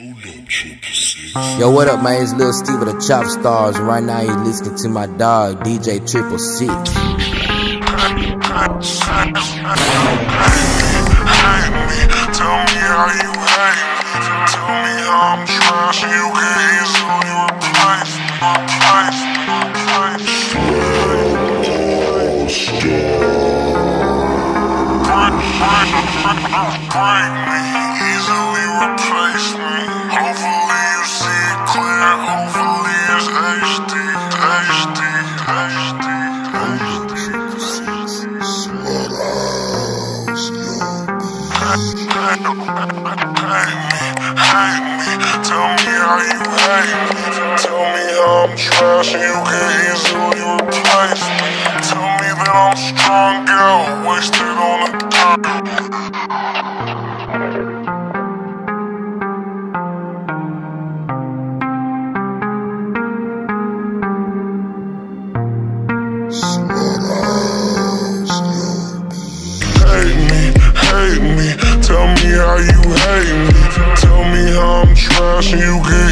Yo, what up, man? It's Lil Steve of the Chop Stars, right now you're listening to my dog, DJ Triple Six. Me I'm trash. You can easily replace me. Tell me that I'm strung out, wasted on a I'm you can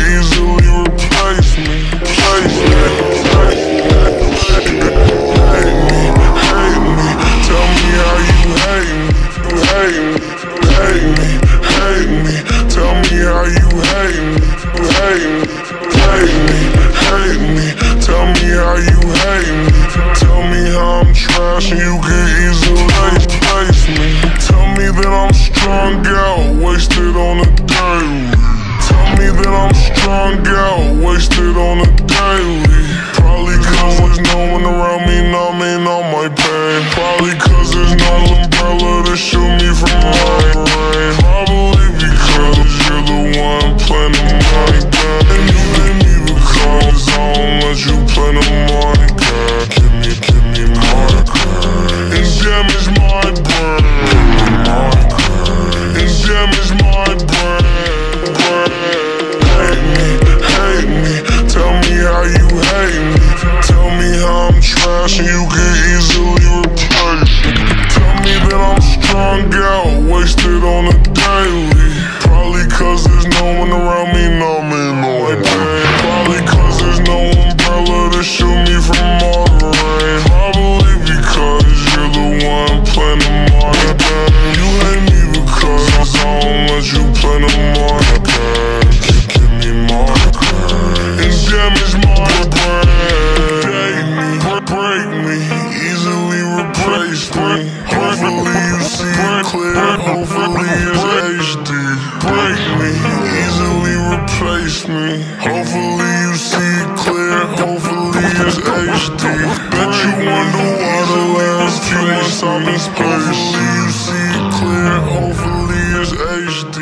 one around me my pain. Probably cause there's no umbrella to shield me from all the rain. Probably because you're the one playing my game. You hate me because I don't let you play no more game. Give me my game. And damage my brain. Hate me, break me, easily replace me. Hopefully you see. Hopefully it's HD. Break me, replace me. Hopefully you see it clear. Hopefully it's HD. Bet you wonder why the last few months I've been Hopefully you see it clear. Hopefully it's HD.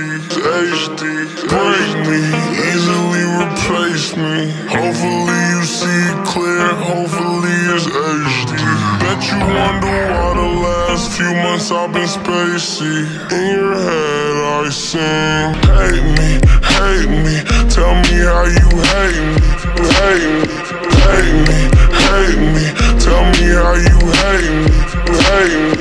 HD. Break me, easily replace me. Hopefully you see it clear. Hopefully it's HD. Bet you wonder why the last few months I've been spacey. In your head I sing. Hate me, hate me. Tell me how you hate me. Hate me, hate me, hate me. Tell me how you hate me. Hate me,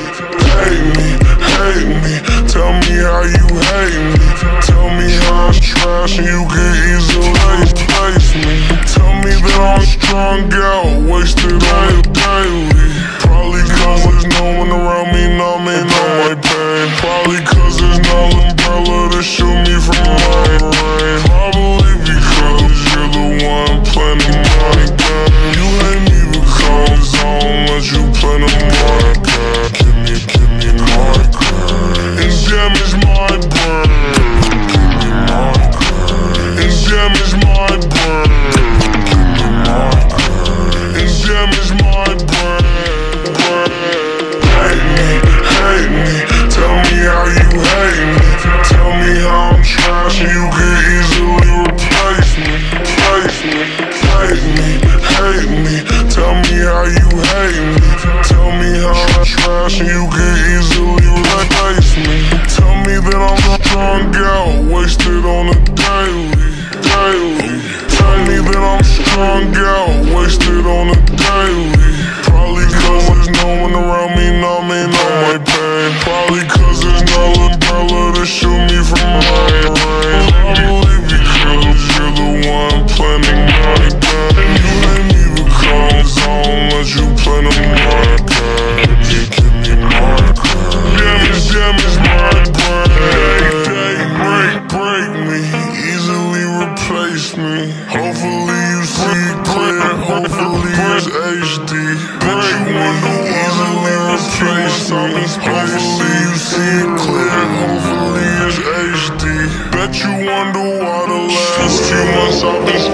hate me, hate me. Tell me how you hate me. Tell me how I'm trash and you can easily replace me. Tell me that I'm strung out, wasted on daily. Probably cause there's no one around me numbing all my pain. Probably cause there's no umbrella to shield hate me. something Hopefully you see it clear, hopefully it's HD Bet you wonder why the last few months I've been